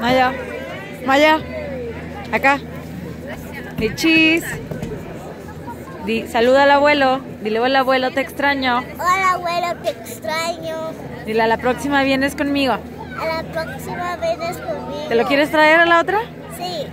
Maya. Maya. Acá. El cheese. Di, saluda al abuelo. Dile hola abuelo, te extraño. Hola abuelo, te extraño. Dile a la próxima vienes conmigo. A la próxima vienes conmigo. ¿Te lo quieres traer a la otra? sí.